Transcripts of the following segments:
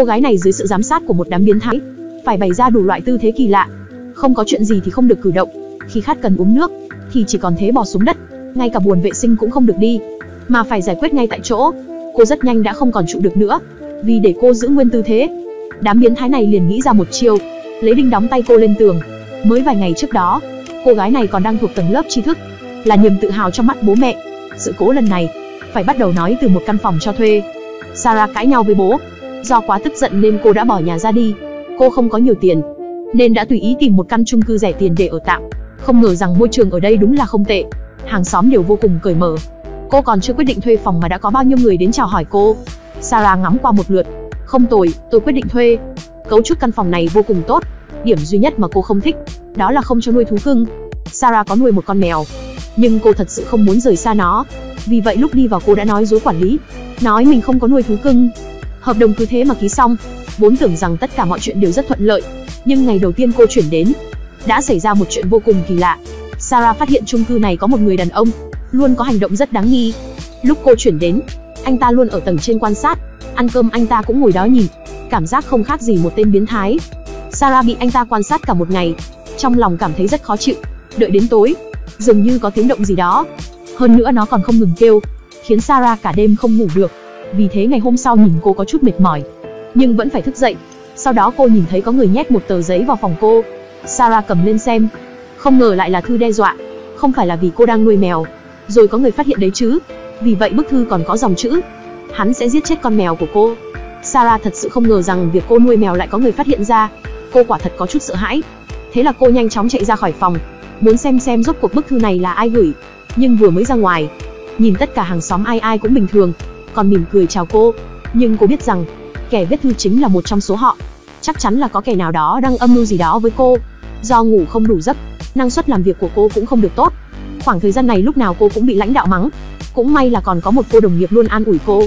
Cô gái này dưới sự giám sát của một đám biến thái, phải bày ra đủ loại tư thế kỳ lạ. Không có chuyện gì thì không được cử động, khi khát cần uống nước thì chỉ còn thế bò xuống đất, ngay cả buồn vệ sinh cũng không được đi, mà phải giải quyết ngay tại chỗ. Cô rất nhanh đã không còn trụ được nữa, vì để cô giữ nguyên tư thế. Đám biến thái này liền nghĩ ra một chiêu, lấy đinh đóng tay cô lên tường. Mới vài ngày trước đó, cô gái này còn đang thuộc tầng lớp tri thức, là niềm tự hào trong mắt bố mẹ. Sự cố lần này, phải bắt đầu nói từ một căn phòng cho thuê. Sarah cãi nhau với bố, do quá tức giận nên cô đã bỏ nhà ra đi. Cô không có nhiều tiền, nên đã tùy ý tìm một căn chung cư rẻ tiền để ở tạm. Không ngờ rằng môi trường ở đây đúng là không tệ, hàng xóm đều vô cùng cởi mở. Cô còn chưa quyết định thuê phòng mà đã có bao nhiêu người đến chào hỏi cô. Sarah ngắm qua một lượt, không tồi, tôi quyết định thuê. Cấu trúc căn phòng này vô cùng tốt, điểm duy nhất mà cô không thích, đó là không cho nuôi thú cưng. Sarah có nuôi một con mèo, nhưng cô thật sự không muốn rời xa nó. Vì vậy lúc đi vào cô đã nói dối quản lý, nói mình không có nuôi thú cưng. Hợp đồng cứ thế mà ký xong, vốn tưởng rằng tất cả mọi chuyện đều rất thuận lợi, nhưng ngày đầu tiên cô chuyển đến, đã xảy ra một chuyện vô cùng kỳ lạ. Sarah phát hiện chung cư này có một người đàn ông, luôn có hành động rất đáng nghi. Lúc cô chuyển đến, anh ta luôn ở tầng trên quan sát, ăn cơm anh ta cũng ngồi đó nhìn, cảm giác không khác gì một tên biến thái. Sarah bị anh ta quan sát cả một ngày, trong lòng cảm thấy rất khó chịu. Đợi đến tối, dường như có tiếng động gì đó. Hơn nữa nó còn không ngừng kêu, khiến Sarah cả đêm không ngủ được. Vì thế ngày hôm sau nhìn cô có chút mệt mỏi, nhưng vẫn phải thức dậy. Sau đó cô nhìn thấy có người nhét một tờ giấy vào phòng cô. Sarah cầm lên xem, không ngờ lại là thư đe dọa. Không phải là vì cô đang nuôi mèo, rồi có người phát hiện đấy chứ. Vì vậy bức thư còn có dòng chữ, hắn sẽ giết chết con mèo của cô. Sarah thật sự không ngờ rằng việc cô nuôi mèo lại có người phát hiện ra. Cô quả thật có chút sợ hãi. Thế là cô nhanh chóng chạy ra khỏi phòng, muốn xem xem rốt cuộc bức thư này là ai gửi. Nhưng vừa mới ra ngoài, nhìn tất cả hàng xóm ai ai cũng bình thường, còn mỉm cười chào cô. Nhưng cô biết rằng, kẻ viết thư chính là một trong số họ. Chắc chắn là có kẻ nào đó đang âm mưu gì đó với cô. Do ngủ không đủ giấc, năng suất làm việc của cô cũng không được tốt. Khoảng thời gian này lúc nào cô cũng bị lãnh đạo mắng. Cũng may là còn có một cô đồng nghiệp luôn an ủi cô.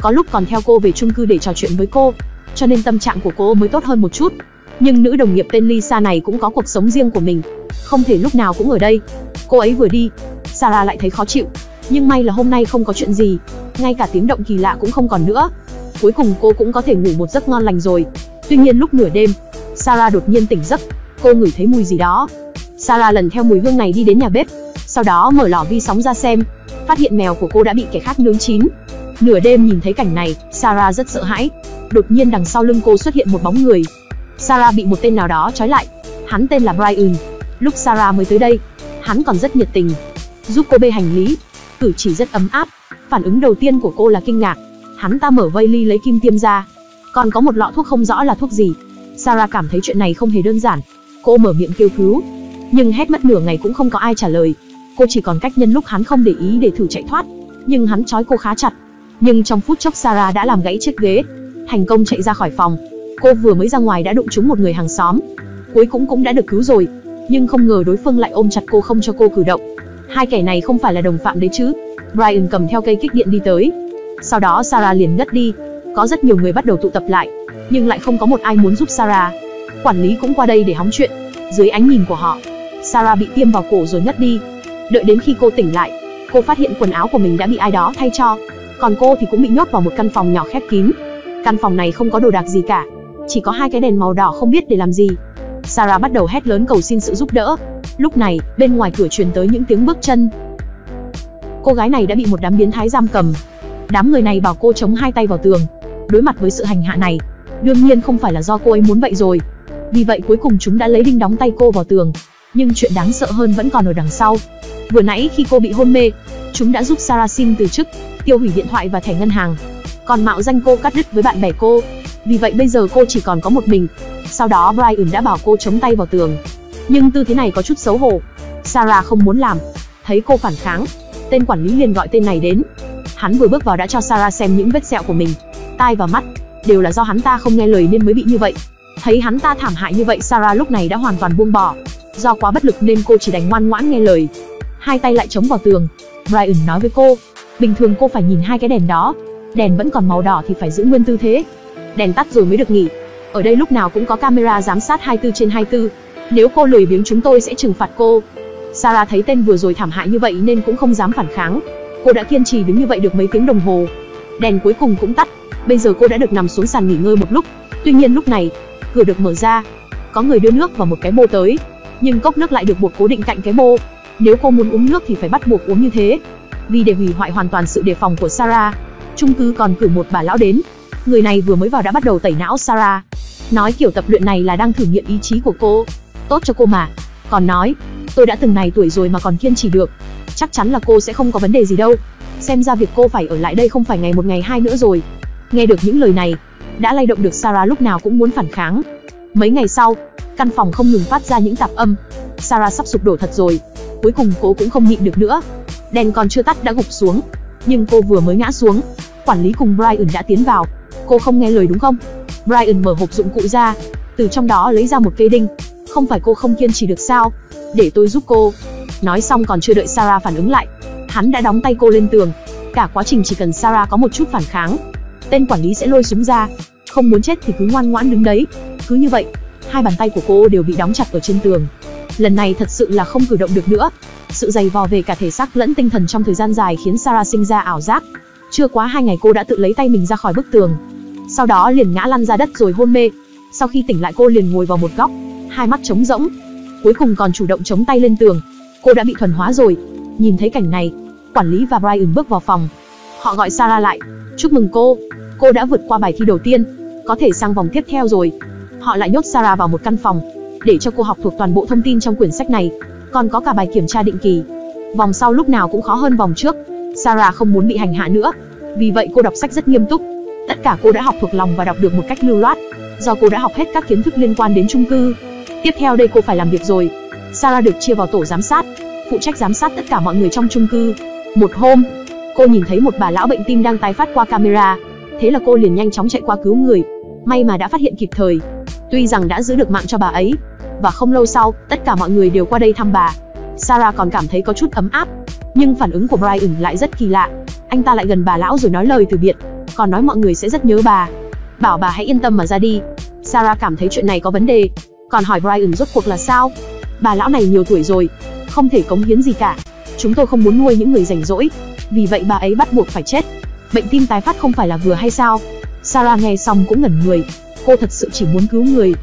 Có lúc còn theo cô về chung cư để trò chuyện với cô, cho nên tâm trạng của cô mới tốt hơn một chút. Nhưng nữ đồng nghiệp tên Lisa này cũng có cuộc sống riêng của mình, không thể lúc nào cũng ở đây. Cô ấy vừa đi, Sarah lại thấy khó chịu, nhưng may là hôm nay không có chuyện gì, ngay cả tiếng động kỳ lạ cũng không còn nữa. Cuối cùng cô cũng có thể ngủ một giấc ngon lành rồi. Tuy nhiên lúc nửa đêm, Sarah đột nhiên tỉnh giấc, cô ngửi thấy mùi gì đó. Sarah lần theo mùi hương này đi đến nhà bếp, sau đó mở lò vi sóng ra xem, phát hiện mèo của cô đã bị kẻ khác nướng chín. Nửa đêm nhìn thấy cảnh này, Sarah rất sợ hãi. Đột nhiên đằng sau lưng cô xuất hiện một bóng người. Sarah bị một tên nào đó trói lại. Hắn tên là Brian. Lúc Sarah mới tới đây, hắn còn rất nhiệt tình, giúp cô bê hành lý, cử chỉ rất ấm áp. Phản ứng đầu tiên của cô là kinh ngạc. Hắn ta mở vây ly lấy kim tiêm ra, còn có một lọ thuốc không rõ là thuốc gì. Sarah cảm thấy chuyện này không hề đơn giản. Cô mở miệng kêu cứu, nhưng hét mất nửa ngày cũng không có ai trả lời. Cô chỉ còn cách nhân lúc hắn không để ý để thử chạy thoát, nhưng hắn trói cô khá chặt. Nhưng trong phút chốc Sarah đã làm gãy chiếc ghế, thành công chạy ra khỏi phòng. Cô vừa mới ra ngoài đã đụng trúng một người hàng xóm, cuối cùng cũng đã được cứu rồi, nhưng không ngờ đối phương lại ôm chặt cô không cho cô cử động. Hai kẻ này không phải là đồng phạm đấy chứ? Brian cầm theo cây kích điện đi tới. Sau đó Sarah liền ngất đi. Có rất nhiều người bắt đầu tụ tập lại, nhưng lại không có một ai muốn giúp Sarah. Quản lý cũng qua đây để hóng chuyện. Dưới ánh nhìn của họ, Sarah bị tiêm vào cổ rồi ngất đi. Đợi đến khi cô tỉnh lại, cô phát hiện quần áo của mình đã bị ai đó thay cho. Còn cô thì cũng bị nhốt vào một căn phòng nhỏ khép kín. Căn phòng này không có đồ đạc gì cả, chỉ có hai cái đèn màu đỏ không biết để làm gì. Sarah bắt đầu hét lớn cầu xin sự giúp đỡ. Lúc này, bên ngoài cửa truyền tới những tiếng bước chân. Cô gái này đã bị một đám biến thái giam cầm. Đám người này bảo cô chống hai tay vào tường. Đối mặt với sự hành hạ này, đương nhiên không phải là do cô ấy muốn vậy rồi. Vì vậy cuối cùng chúng đã lấy đinh đóng tay cô vào tường. Nhưng chuyện đáng sợ hơn vẫn còn ở đằng sau. Vừa nãy khi cô bị hôn mê, chúng đã giúp Sarah xin từ chức, tiêu hủy điện thoại và thẻ ngân hàng. Còn mạo danh cô cắt đứt với bạn bè cô. Vì vậy bây giờ cô chỉ còn có một mình. Sau đó Brian đã bảo cô chống tay vào tường. Nhưng tư thế này có chút xấu hổ. Sarah không muốn làm. Thấy cô phản kháng, tên quản lý liền gọi tên này đến. Hắn vừa bước vào đã cho Sarah xem những vết sẹo của mình, tai và mắt, đều là do hắn ta không nghe lời nên mới bị như vậy. Thấy hắn ta thảm hại như vậy Sarah lúc này đã hoàn toàn buông bỏ. Do quá bất lực nên cô chỉ đành ngoan ngoãn nghe lời. Hai tay lại chống vào tường. Brian nói với cô, bình thường cô phải nhìn hai cái đèn đó. Đèn vẫn còn màu đỏ thì phải giữ nguyên tư thế. Đèn tắt rồi mới được nghỉ. Ở đây lúc nào cũng có camera giám sát 24 trên 24. Nếu cô lười biếng chúng tôi sẽ trừng phạt cô. Sarah thấy tên vừa rồi thảm hại như vậy nên cũng không dám phản kháng. Cô đã kiên trì đứng như vậy được mấy tiếng đồng hồ. Đèn cuối cùng cũng tắt. Bây giờ cô đã được nằm xuống sàn nghỉ ngơi một lúc. Tuy nhiên lúc này, cửa được mở ra. Có người đưa nước và một cái bô tới. Nhưng cốc nước lại được buộc cố định cạnh cái bô. Nếu cô muốn uống nước thì phải bắt buộc uống như thế. Vì để hủy hoại hoàn toàn sự đề phòng của Sarah, chung cư còn cử một bà lão đến. Người này vừa mới vào đã bắt đầu tẩy não Sarah. Nói kiểu tập luyện này là đang thử nghiệm ý chí của cô. Tốt cho cô mà. Còn nói, tôi đã từng này tuổi rồi mà còn kiên trì được. Chắc chắn là cô sẽ không có vấn đề gì đâu. Xem ra việc cô phải ở lại đây không phải ngày một ngày hai nữa rồi. Nghe được những lời này, đã lay động được Sarah lúc nào cũng muốn phản kháng. Mấy ngày sau, căn phòng không ngừng phát ra những tạp âm. Sarah sắp sụp đổ thật rồi. Cuối cùng cô cũng không nhịn được nữa. Đèn còn chưa tắt đã gục xuống. Nhưng cô vừa mới ngã xuống, quản lý cùng Brian đã tiến vào. Cô không nghe lời đúng không? Brian mở hộp dụng cụ ra, từ trong đó lấy ra một cây đinh. Không phải cô không kiên trì được sao? Để tôi giúp cô. Nói xong còn chưa đợi Sarah phản ứng lại, hắn đã đóng tay cô lên tường. Cả quá trình chỉ cần Sarah có một chút phản kháng, tên quản lý sẽ lôi súng ra. Không muốn chết thì cứ ngoan ngoãn đứng đấy. Cứ như vậy, hai bàn tay của cô đều bị đóng chặt ở trên tường. Lần này thật sự là không cử động được nữa. Sự dày vò về cả thể xác lẫn tinh thần trong thời gian dài khiến Sarah sinh ra ảo giác. Chưa quá hai ngày cô đã tự lấy tay mình ra khỏi bức tường. Sau đó liền ngã lăn ra đất rồi hôn mê. Sau khi tỉnh lại cô liền ngồi vào một góc, hai mắt trống rỗng. Cuối cùng còn chủ động chống tay lên tường. Cô đã bị thuần hóa rồi. Nhìn thấy cảnh này, quản lý và Brian bước vào phòng. Họ gọi Sarah lại. Chúc mừng cô, cô đã vượt qua bài thi đầu tiên, có thể sang vòng tiếp theo rồi. Họ lại nhốt Sarah vào một căn phòng, để cho cô học thuộc toàn bộ thông tin trong quyển sách này, còn có cả bài kiểm tra định kỳ. Vòng sau lúc nào cũng khó hơn vòng trước. Sarah không muốn bị hành hạ nữa, vì vậy cô đọc sách rất nghiêm túc. Tất cả cô đã học thuộc lòng và đọc được một cách lưu loát, do cô đã học hết các kiến thức liên quan đến chung cư. Tiếp theo đây cô phải làm việc rồi. Sarah được chia vào tổ giám sát, phụ trách giám sát tất cả mọi người trong chung cư. Một hôm, cô nhìn thấy một bà lão bệnh tim đang tái phát qua camera, thế là cô liền nhanh chóng chạy qua cứu người. May mà đã phát hiện kịp thời. Tuy rằng đã giữ được mạng cho bà ấy, và không lâu sau, tất cả mọi người đều qua đây thăm bà. Sarah còn cảm thấy có chút ấm áp, nhưng phản ứng của Brian lại rất kỳ lạ. Anh ta lại gần bà lão rồi nói lời từ biệt, còn nói mọi người sẽ rất nhớ bà. Bảo bà hãy yên tâm mà ra đi. Sarah cảm thấy chuyện này có vấn đề, còn hỏi Brian rốt cuộc là sao? Bà lão này nhiều tuổi rồi, không thể cống hiến gì cả. Chúng tôi không muốn nuôi những người rảnh rỗi, vì vậy bà ấy bắt buộc phải chết. Bệnh tim tái phát không phải là vừa hay sao? Sarah nghe xong cũng ngẩn người, cô thật sự chỉ muốn cứu người.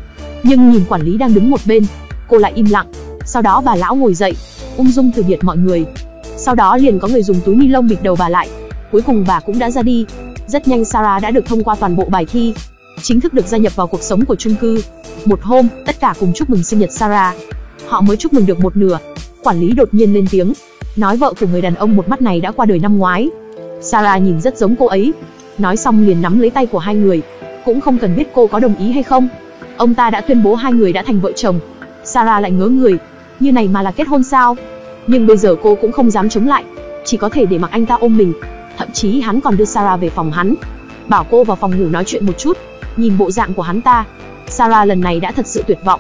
Nhưng nhìn quản lý đang đứng một bên, cô lại im lặng. Sau đó bà lão ngồi dậy, ung dung từ biệt mọi người. Sau đó liền có người dùng túi ni lông bịt đầu bà lại. Cuối cùng bà cũng đã ra đi. Rất nhanh Sarah đã được thông qua toàn bộ bài thi, chính thức được gia nhập vào cuộc sống của chung cư. Một hôm, tất cả cùng chúc mừng sinh nhật Sarah. Họ mới chúc mừng được một nửa, quản lý đột nhiên lên tiếng, nói vợ của người đàn ông một mắt này đã qua đời năm ngoái. Sarah nhìn rất giống cô ấy. Nói xong liền nắm lấy tay của hai người, cũng không cần biết cô có đồng ý hay không. Ông ta đã tuyên bố hai người đã thành vợ chồng. Sarah lại ngớ người, như này mà là kết hôn sao? Nhưng bây giờ cô cũng không dám chống lại, chỉ có thể để mặc anh ta ôm mình. Thậm chí hắn còn đưa Sarah về phòng hắn, bảo cô vào phòng ngủ nói chuyện một chút. Nhìn bộ dạng của hắn ta, Sarah lần này đã thật sự tuyệt vọng.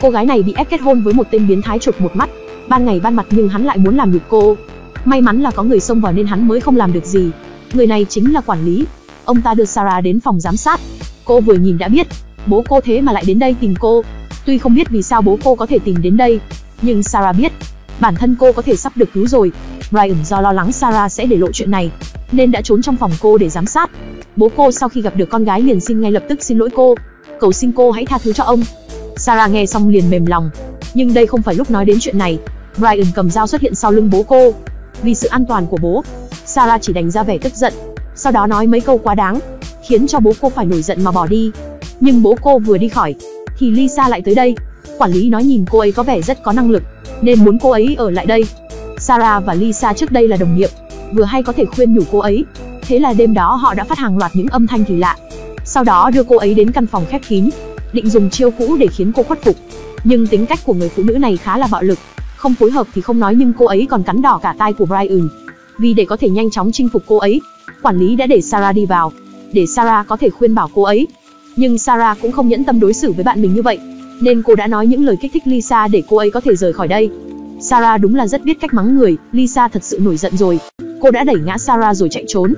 Cô gái này bị ép kết hôn với một tên biến thái chụp một mắt, ban ngày ban mặt nhưng hắn lại muốn làm nhục cô. May mắn là có người xông vào nên hắn mới không làm được gì. Người này chính là quản lý. Ông ta đưa Sarah đến phòng giám sát. Cô vừa nhìn đã biết, bố cô thế mà lại đến đây tìm cô. Tuy không biết vì sao bố cô có thể tìm đến đây, nhưng Sarah biết, bản thân cô có thể sắp được cứu rồi. Brian do lo lắng Sarah sẽ để lộ chuyện này, nên đã trốn trong phòng cô để giám sát. Bố cô sau khi gặp được con gái liền xin ngay lập tức xin lỗi cô, cầu xin cô hãy tha thứ cho ông. Sarah nghe xong liền mềm lòng, nhưng đây không phải lúc nói đến chuyện này. Brian cầm dao xuất hiện sau lưng bố cô. Vì sự an toàn của bố, Sarah chỉ đành ra vẻ tức giận, sau đó nói mấy câu quá đáng, khiến cho bố cô phải nổi giận mà bỏ đi. Nhưng bố cô vừa đi khỏi, thì Lisa lại tới đây. Quản lý nói nhìn cô ấy có vẻ rất có năng lực, nên muốn cô ấy ở lại đây. Sarah và Lisa trước đây là đồng nghiệp, vừa hay có thể khuyên nhủ cô ấy. Thế là đêm đó họ đã phát hàng loạt những âm thanh kỳ lạ. Sau đó đưa cô ấy đến căn phòng khép kín, định dùng chiêu cũ để khiến cô khuất phục. Nhưng tính cách của người phụ nữ này khá là bạo lực, không phối hợp thì không nói nhưng cô ấy còn cắn đỏ cả tai của Brian. Vì để có thể nhanh chóng chinh phục cô ấy, quản lý đã để Sarah đi vào, để Sarah có thể khuyên bảo cô ấy. Nhưng Sarah cũng không nhẫn tâm đối xử với bạn mình như vậy, nên cô đã nói những lời kích thích Lisa để cô ấy có thể rời khỏi đây. Sarah đúng là rất biết cách mắng người, Lisa thật sự nổi giận rồi. Cô đã đẩy ngã Sarah rồi chạy trốn.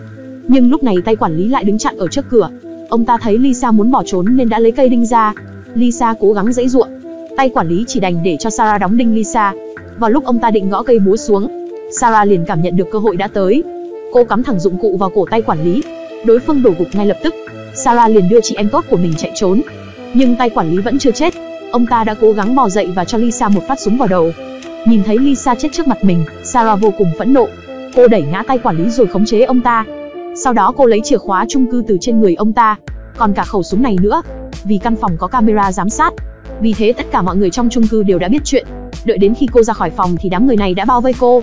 Nhưng lúc này tay quản lý lại đứng chặn ở trước cửa. Ông ta thấy Lisa muốn bỏ trốn nên đã lấy cây đinh ra. Lisa cố gắng dãy ruộng. Tay quản lý chỉ đành để cho Sarah đóng đinh Lisa. Vào lúc ông ta định gõ cây búa xuống, Sarah liền cảm nhận được cơ hội đã tới. Cô cắm thẳng dụng cụ vào cổ tay quản lý, Đối phương đổ gục ngay lập tức. Sarah liền đưa chị em tốt của mình chạy trốn. Nhưng tay quản lý vẫn chưa chết. Ông ta đã cố gắng bò dậy và cho Lisa một phát súng vào đầu. Nhìn thấy Lisa chết trước mặt mình, Sarah vô cùng phẫn nộ. Cô đẩy ngã tay quản lý rồi khống chế ông ta. Sau đó cô lấy chìa khóa chung cư từ trên người ông ta, còn cả khẩu súng này nữa. Vì căn phòng có camera giám sát, vì thế tất cả mọi người trong chung cư đều đã biết chuyện. Đợi đến khi cô ra khỏi phòng thì đám người này đã bao vây cô.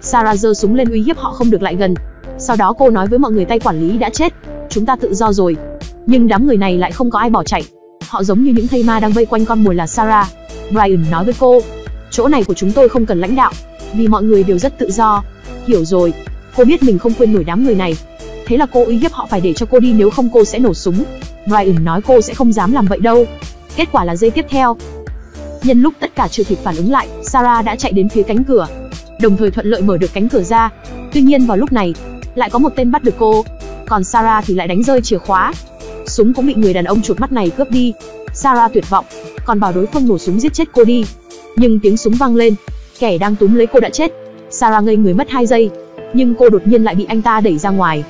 Sarah giơ súng lên uy hiếp họ không được lại gần. Sau đó cô nói với mọi người tay quản lý đã chết, chúng ta tự do rồi. Nhưng đám người này lại không có ai bỏ chạy. Họ giống như những thây ma đang vây quanh con mồi là Sarah. Brian nói với cô, chỗ này của chúng tôi không cần lãnh đạo, vì mọi người đều rất tự do. Hiểu rồi, cô biết mình không quên nổi đám người này. Thế là cô uy hiếp họ phải để cho cô đi nếu không cô sẽ nổ súng. Brian nói cô sẽ không dám làm vậy đâu. Kết quả là giây tiếp theo. Nhân lúc tất cả chưa kịp phản ứng lại, Sarah đã chạy đến phía cánh cửa, đồng thời thuận lợi mở được cánh cửa ra. Tuy nhiên vào lúc này, lại có một tên bắt được cô, còn Sarah thì lại đánh rơi chìa khóa. Súng cũng bị người đàn ông chuột mắt này cướp đi. Sarah tuyệt vọng, còn bảo đối phương nổ súng giết chết cô đi. Nhưng tiếng súng vang lên, kẻ đang túm lấy cô đã chết. Sarah ngây người mất 2 giây, nhưng cô đột nhiên lại bị anh ta đẩy ra ngoài.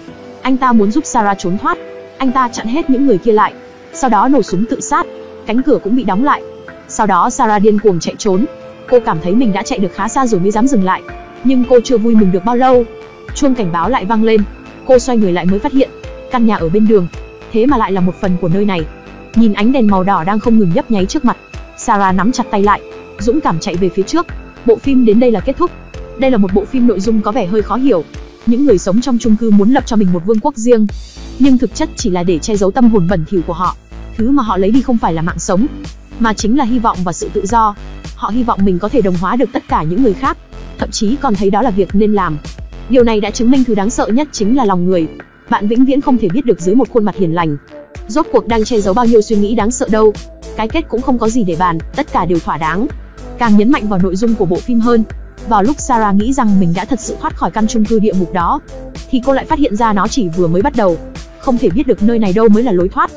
Anh ta muốn giúp Sarah trốn thoát. Anh ta chặn hết những người kia lại, sau đó nổ súng tự sát. Cánh cửa cũng bị đóng lại. Sau đó Sarah điên cuồng chạy trốn. Cô cảm thấy mình đã chạy được khá xa rồi mới dám dừng lại. Nhưng cô chưa vui mừng được bao lâu. Chuông cảnh báo lại vang lên. Cô xoay người lại mới phát hiện, căn nhà ở bên đường, thế mà lại là một phần của nơi này. Nhìn ánh đèn màu đỏ đang không ngừng nhấp nháy trước mặt, Sarah nắm chặt tay lại, dũng cảm chạy về phía trước. Bộ phim đến đây là kết thúc. Đây là một bộ phim nội dung có vẻ hơi khó hiểu. Những người sống trong chung cư muốn lập cho mình một vương quốc riêng, nhưng thực chất chỉ là để che giấu tâm hồn bẩn thỉu của họ. Thứ mà họ lấy đi không phải là mạng sống, mà chính là hy vọng và sự tự do. Họ hy vọng mình có thể đồng hóa được tất cả những người khác, thậm chí còn thấy đó là việc nên làm. Điều này đã chứng minh thứ đáng sợ nhất chính là lòng người. Bạn vĩnh viễn không thể biết được dưới một khuôn mặt hiền lành, rốt cuộc đang che giấu bao nhiêu suy nghĩ đáng sợ đâu. Cái kết cũng không có gì để bàn, tất cả đều thỏa đáng. Càng nhấn mạnh vào nội dung của bộ phim hơn, vào lúc Sarah nghĩ rằng mình đã thật sự thoát khỏi căn chung cư địa ngục đó, thì cô lại phát hiện ra nó chỉ vừa mới bắt đầu. Không thể biết được nơi này đâu mới là lối thoát.